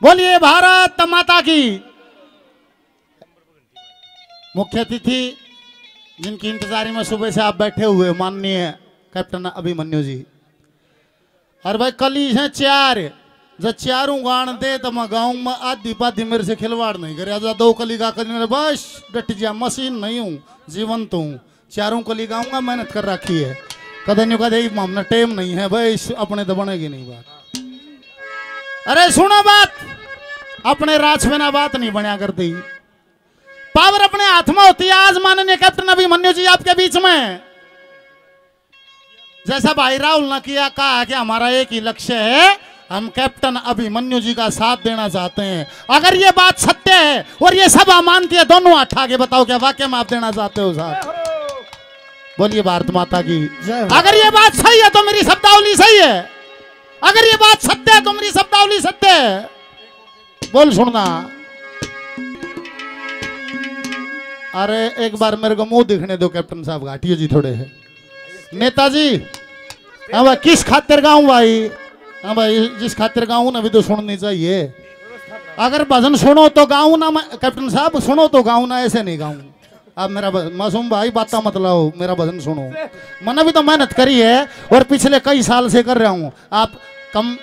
बोलिए भारत माता की। मुख्य अतिथि, जिनकी इंतजारी में सुबह से आप बैठे हुए माननीय कैप्टन अभिमन्यु जी। और भाई कली है चार, जब चारों गान दे तो मैं गाँव में आधी पाधी मेरे से खिलवाड़ नहीं करे। दो कली गा कली मेरे बस डट जा मशीन नहीं हूँ, जीवंत हूँ। चारों कली गाऊँगा, मेहनत कर रखी है। कदे नहीं कदे मामला टेम नहीं है भाई अपने तो बनेगी नहीं बात। अरे सुनो बात! अपने राज में ना बात नहीं बनया करती। पावर अपने हाथ में होती है आज माननीय कैप्टन अभिमन्यु जी आपके बीच में। जैसा भाई राहुल ने किया कहा कि हमारा एक ही लक्ष्य है हम कैप्टन अभिमन्यु जी का साथ देना चाहते हैं। अगर ये बात सत्य है और ये सब मानती है दोनों हाथ आगे बताओ क्या वाक्य में आप देना चाहते हो साथ बोलिए भारत माता की। अगर ये बात सही है तो मेरी शब्दावली सही है। अगर ये बात सत्य है तो मेरी शब्दावली सत्य है। बोल सुनना। अरे, एक बार मेरे को मुँह दिखने दो, कैप्टन साहब, घाटियो जी थोड़े है। नेताजी हाँ भाई, किस खातिर गाऊं भाई? हाँ भाई, जिस खातिर गाऊं ना भी तो सुननी चाहिए। अगर भजन सुनो तो गाऊं ना कैप्टन साहब, सुनो तो गाऊं ना, ऐसे नहीं गाऊं। आप मेरा मासूम भाई, बात मत लाओ मेरा भजन सुनो। मैंने भी तो मेहनत करी है, और पिछले कई साल से कर रहा हूँ। आप कम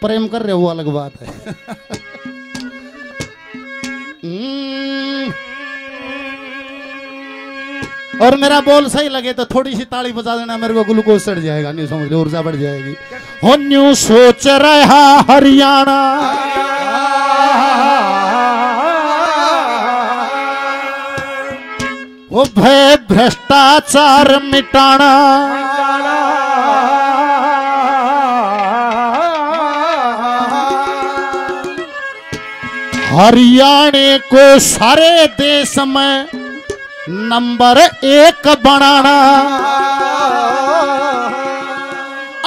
प्रेम कर रहे हो अलग बात है। और मेरा बोल सही लगे तो थोड़ी सी ताली बजा देना, मेरे को ग्लूकोज चढ़ जाएगा, नहीं समझ लो ऊर्जा बढ़ जाएगी। हो न्यू सोच रहा हरियाणा। भय भ्रष्टाचार मिटाना। हरियाणे को सारे देश में नंबर एक बनाना।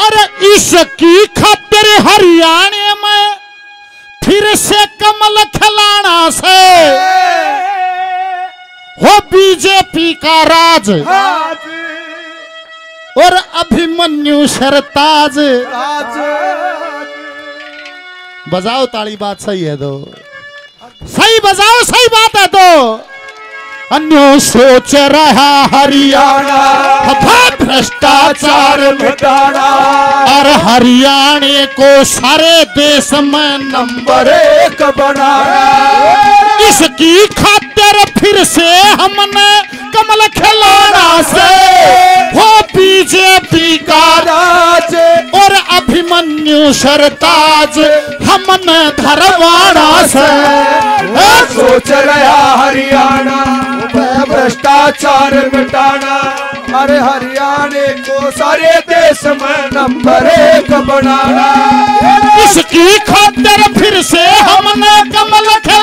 अरे इसकी खातिर हरियाणा में फिर से कमल खिलाना से। हो बीजेपी का राज। और अभिमन्यु सरताज बजाओ ताली बात सही है तो। सही बजाओ, सही बात है तो। अन्यो सोच रहा हरियाणा भ्रष्टाचार मिटाना। और हरियाणा को सारे देश में नंबर एक बनाना। इसकी खातिर फिर से हमने कमल खिलाना सरताज हमने धरवाड़ा से। सोच रहा हरियाणा भ्रष्टाचार मिटाना। अरे हरियाणा को सारे देश में नंबर एक बनाना। इसकी खातिर फिर से हमने कमल खिलाना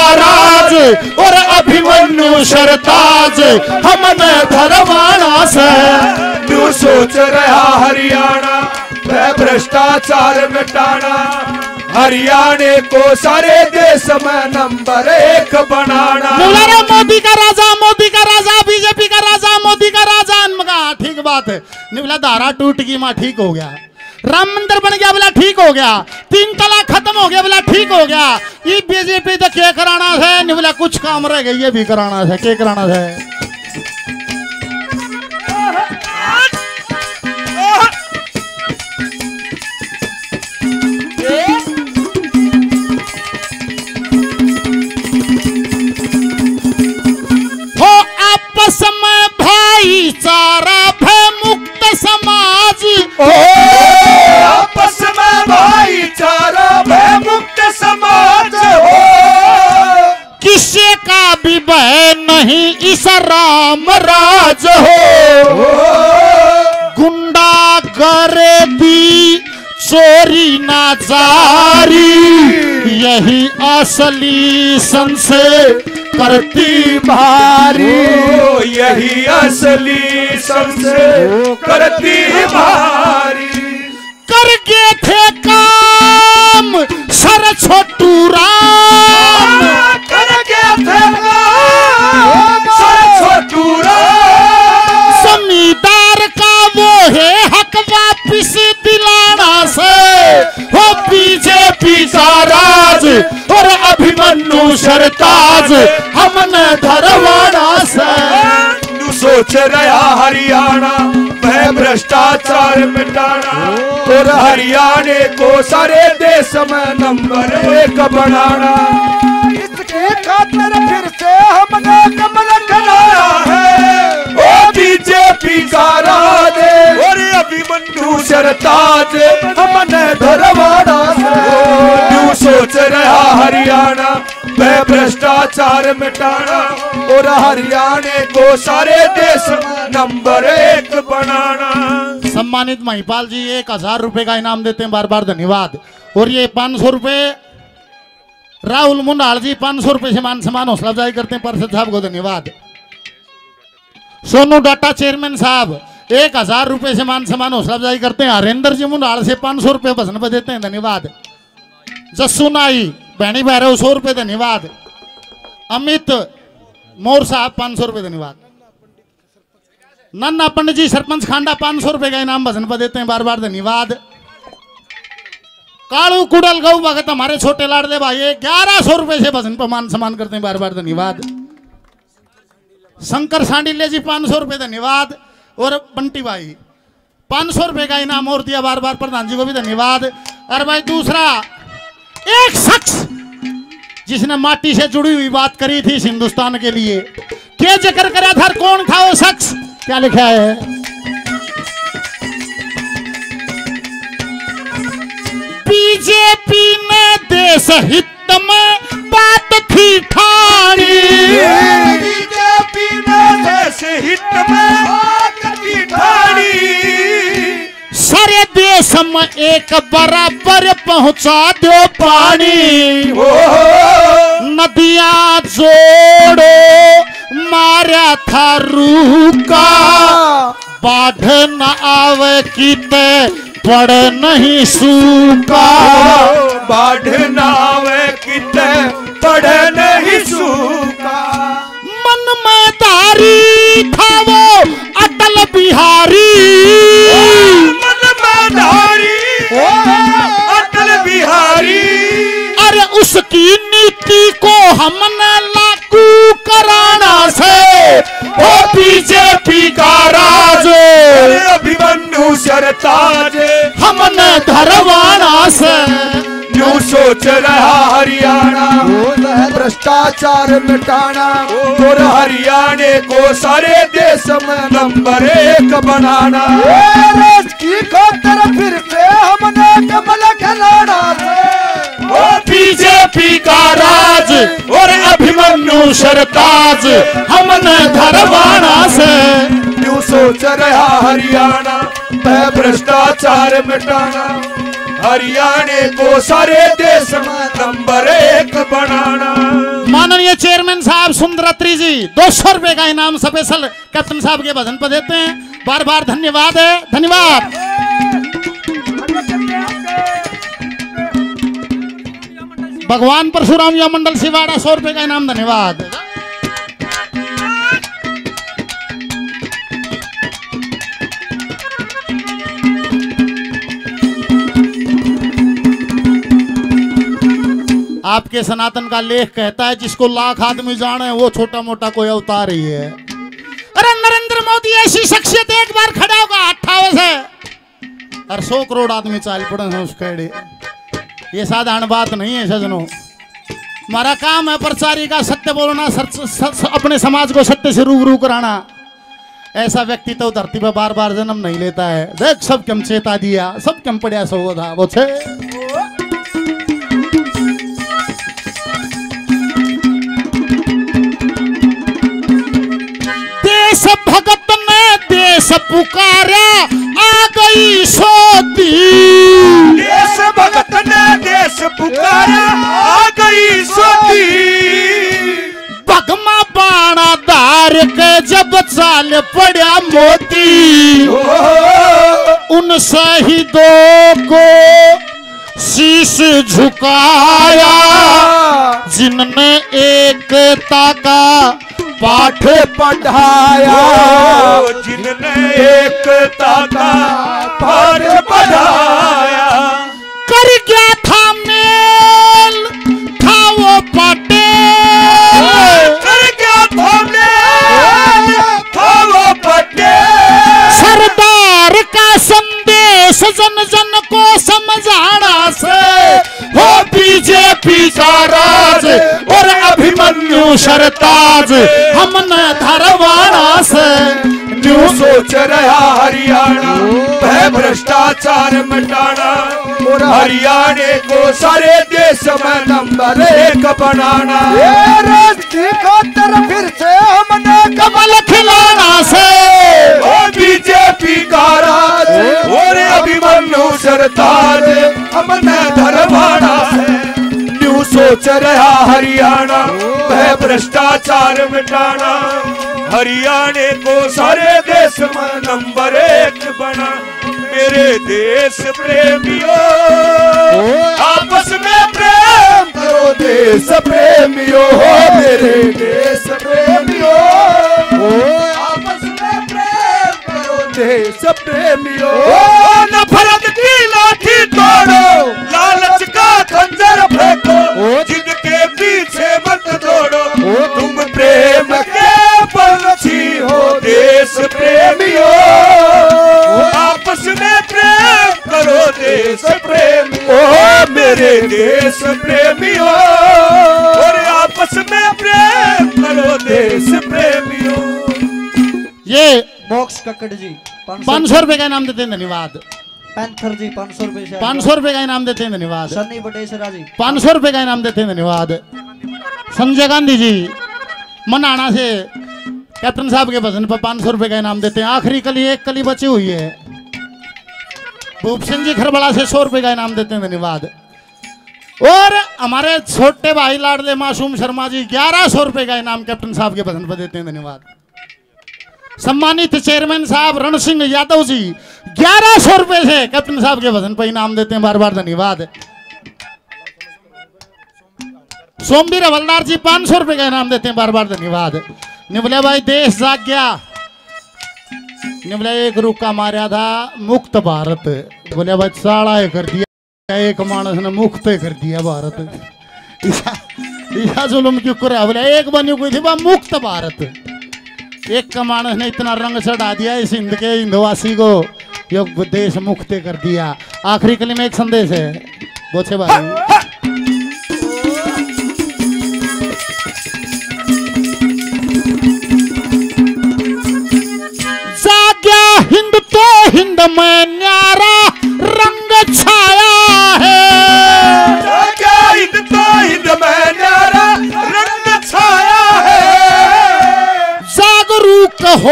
बीजेपी का राज और अभिमन्यु सरताज हमने धरवाड़ा से। तू सोच रहा हरियाणा वह भ्रष्टाचार मिटाना। हरियाणा को सारे देश में नंबर एक बनाना। बोला मोदी का राजा मोदी का राजा बीजेपी का राजा मोदी का राजा। ठीक बात है। निबला धारा टूट गई माँ ठीक हो गया। राम मंदिर बन गया, बोला, ठीक हो गया। तीन तलाक खत्म हो गया, बोला, ठीक हो गया। ये बीजेपी तो क्या कराना है? नहीं, बोला, कुछ काम रह गई ये भी कराना है क्या कराना है हो? भी भय नहीं इस राम राज हो। गुंडा गर्दी चोरी ना जारी। यही असली संसे करती भारी। यही असली सबसे करती भारी। करके थे काम और अभिमन्यु सरताज हमने धरवाड़ा से। सोच रहा हरियाणा वह भ्रष्टाचार मिटाना। और हरियाणे को सारे देश में नंबर एक बनाना। इसके खातिर फिर से हमने कमल खिलाया है। ओ बीजेपी का राज और अभिमन्यु सरताज हमने धरवाड़ा सोच रहा हरियाणा वह भ्रष्टाचार मिटाना, और हरियाणे को सारे देश नंबर एक बनाना। सम्मानित महिपाल जी, एक हज़ार रुपए का इनाम देते हैं बार बार धन्यवाद। और ये पाँच सौ रुपए राहुल मुंडाल जी, पाँच सौ रुपए से मान सम्मान, हौसला अफजाई करते हैं, पार्षद साहब को धन्यवाद। सोनू डाटा चेयरमैन साहब, एक हज़ार रुपए से मान सम्मान, हौसला अफजाई करते हैं, हरेंद्र जी मुंडाल से पाँच सौ रुपए भजन पर देते हैं, धन्यवाद। जस्सू नाई बहनी भैरव, सौ रुपए धन्यवाद अमित, मोर साहब, पाँच सौ रुपए धन्यवाद नन्ना पंडित जी, सरपंच खांडा, पाँच सौ रुपए का इनाम भजन पर देते हैं बार बार धन्यवाद कालू कुडल गौ भगत हमारे छोटे लाडले भाई ग्यारह सौ रुपए से भजन पर मान सम्मान करते हैं बार बार धन्यवाद शंकर सांडिले जी, पाँच सौ रुपए धन्यवाद और बंटी भाई, पाँच सौ रुपए का इनाम और दिया बार बार प्रधान जी को भी धन्यवाद और भाई दूसरा एक शख्स जिसने माटी से जुड़ी हुई बात करी थी इस हिंदुस्तान के लिए। क्या ज़िक्र करा था कौन था वो शख्स? क्या लिखा है? बीजेपी ने देश हित में बात थी ठानी। बीजेपी ने देश हित में बात की ठानी। सारे देश में एक बराबर पहुँचा दो पानी। नदियाँ जोड़ो मारा था रूह का। बाढ़ न आवे कीते पड़ नहीं सूखा बाढ़ नावे किते पड़े नहीं सूखा मन में धारी था वो अटल बिहारी। में अटल बिहारी। अरे उसकी नीति को हमने लागू कराना से ओ बीजेपी का राज। अभिमन्यु सरताज हमने धरवाना से। यूँ सोच रहा हरियाणा। भ्रष्टाचार मिटाना। और हरियाणा को सारे देश में नंबर एक बनाना। की बीजेपी का राज और अभिमन्यु सरताज हमने धरवाना से। यूँ सोच रहा हरियाणा? वह भ्रष्टाचार मिटाना। हरियाणे को सारे देश में नंबर एक बनाना। माननीय चेयरमैन साहब सुंदरत्री जी दो सौ रुपए का इनाम स्पेशल कैप्टन साहब के भजन पर देते हैं। बार बार धन्यवाद है। धन्यवाद। भगवान परशुराम या मंडल सिवाड़ा, सौ रुपए का इनाम, धन्यवाद। आपके सनातन का लेख कहता है, जिसको लाख आदमी जाने, वो छोटा मोटा कोई अवतार ही है। अरे नरेंद्र मोदी, ऐसी शख्सियत एक बार खड़ा होगा अट्ठावे से और सौ करोड़ आदमी चाल पड़े हैं उस कैडे ये साधारण बात नहीं है सजनों। हमारा काम है प्रचारी का सत्य बोलना सच, सच, अपने समाज को सत्य से रूबरू कराना। ऐसा व्यक्ति तो धरती पर बार बार जन्म नहीं लेता है। देख सब कम चेता दिया सब कम पड़िया सो था वो छे। देश भगत ने देश पुकारा आ गई सोती देश भगत ने चाल पड़ा मोती। उन शहीदों को शीश झुकाया। जिनने एकता का पाठ पढ़ाया। जिनने एकता का पाठ पढ़ाया। रहा हरियाणा। वह भ्रष्टाचार मिटाना और हरियाणे को सारे देश में नंबर एक बनाना। राष्ट्रीय खातर फिर से हमने कमल खिलाना से। ओ बीजेपी का राज और अभिमन्यु सरताज हमने धरवाना है न्यू सोच रहा हरियाणा वह भ्रष्टाचार मिटाना हरियाणे को सारे देश में नंबर एक बना। मेरे देश प्रेमियों, आपस में प्रेम करो देश प्रेमियों, मेरे देश प्रेमियों, आपस में प्रेम करो देश प्रेमियों। देश प्रेमियों मेरे देश प्रेमियों और आपस में प्रेम करो देश प्रेमियों ये मोक्ष कक्कड़ जी पाँच सौ रुपए का इनाम देते हैं धन्यवाद पैंथर जी पाँच सौ रुपए पाँच सौ रुपए का इनाम देते हैं धन्यवाद सन्नी बटेसरा जी। पाँच सौ रुपए का इनाम देते हैं धन्यवाद संजय गांधी जी मनाना से कैप्टन साहब के भजन पर पाँच सौ रुपए का इनाम देते हैं। आखिरी कली एक कली बची हुई है। भूपसिंह जी खरबड़ा से सौ रुपए का इनाम देते हैं, धन्यवाद। और हमारे छोटे भाई लाडले मासूम शर्मा जी, ग्यारह सौ रुपए का इनाम कैप्टन साहब के भजन पर देते हैं, धन्यवाद। सम्मानित चेयरमैन साहब रण सिंह यादव जी, ग्यारह सौ रुपए से कैप्टन साहब के भजन पर इनाम देते हैं बार बार धन्यवाद। सोमवीर हवलदार जी, पाँच सौ रुपए का इनाम देते हैं बार बार धन्यवाद। निबले भाई देश जाग गया निबले एक रुका मारा था, मुक्त भारत। बोले भाई साड़ा कर दिया, एक मानस ने मुक्त कर दिया भारत। ईसा जुलम क्यों करे बोले एक बनी कोई थी बा मुक्त भारत। एक का मानस ने इतना रंग चढ़ा दिया इस हिंद के हिंदवासी को, यो देश मुक्त कर दिया। आखिरी कली में एक संदेश है। बोछे भाई।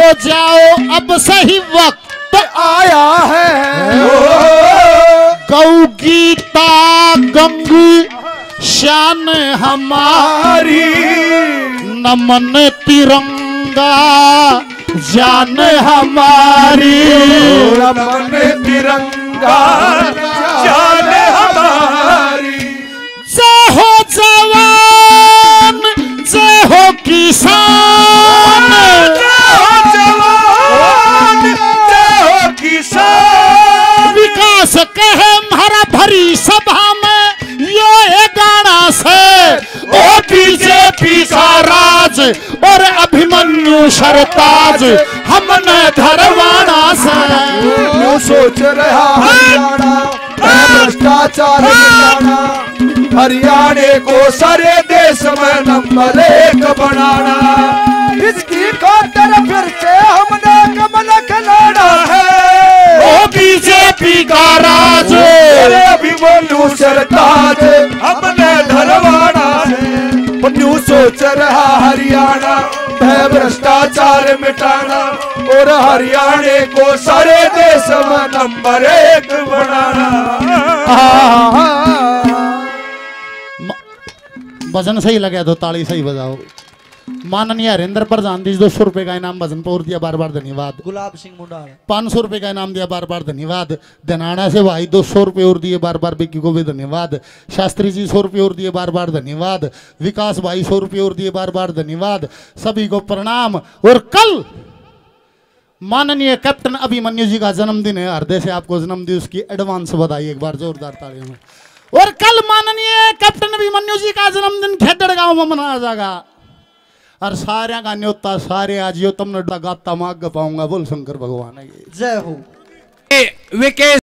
हो जाओ अब सही वक्त आया है। गौ गीता गंगू शान हमारी हमारी। नमन तिरंगा जान हमारी। नमन तिरंगा जान हमारी। जय हो जवान जय हो किसान। से। ओ बीजेपी का राज और अभिमन्यु सरताज हमने धरवाना से। सोच रहा हरियाणा भ्रष्टाचार मिटाना हरियाणे को सारे देश में नंबर एक बनाना। इसकी खातर फिर से हमने कमल खिलाना है। ओ बीजेपी का राज। अरे अभी बोलू सरताज और हरियाणे को सारे देश में नंबर एक बनाना। भजन सही लगे तो ताली सही बजाओ। माननीय हरेंद्र प्रधान जी दो सौ रुपए का इनाम भजन पर दिया बार बार धन्यवाद। गुलाब सिंह मुंडाल। पाँच सौ रुपए का इनाम दिया बार बार धन्यवाद। धनाना से भाई दो सौ रुपये और दिए बार बार बिक्की को भी धन्यवाद। शास्त्री जी सौ रुपये और दिए बार बार धन्यवाद। विकास भाई सौ रुपये और दिए बार बार धन्यवाद। सभी को प्रणाम। और कल माननीय कैप्टन अभिमन्यु जी का जन्मदिन है। हृदय से आपको जन्मदिन उसकी एडवांस बधाई एक बार जोरदार तालियों में। और कल माननीय कैप्टन अभिमन्यु जी का जन्मदिन खेदड़ गाँव में मनाया जाएगा। और सारे का न्योता सारे आज यो तुमने गाता माग पाऊँगा बोल शंकर भगवान। जय हो। विकेश।